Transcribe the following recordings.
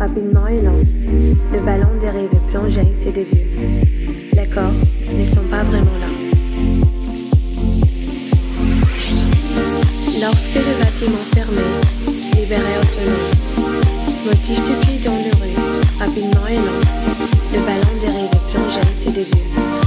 rapidement et lent. Le ballon dérive et plongeait ses débuts. Les corps ne sont pas vraiment là. Lorsque le bâtiment fermait, libéré autonome, motif de pied dans le rue, rapidement et lent, le ballon dérive et plongeait ses débuts.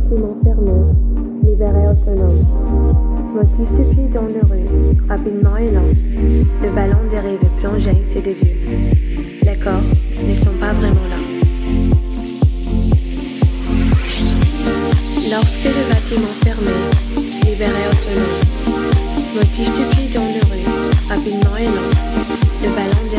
Bâtiment fermait, libéré autonome, motif de pied dans le rue, rapidement et lent, le ballon dérive plongeait ses débuts. Les corps ne sont pas vraiment là. Lorsque le bâtiment fermait, libéré autonome, motif de pied dans le rue, rapidement et lent, le ballon